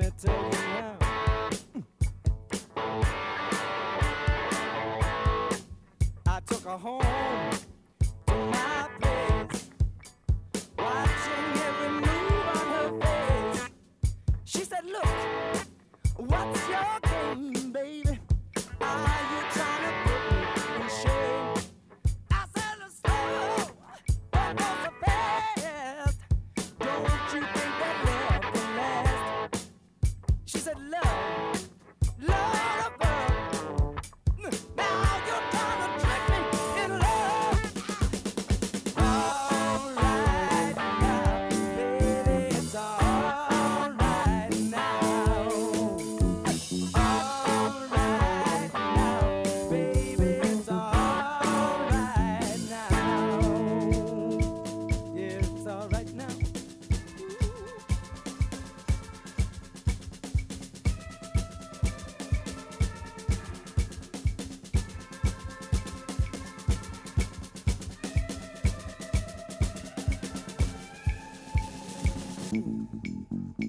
me now. I took her home. Good love. うん。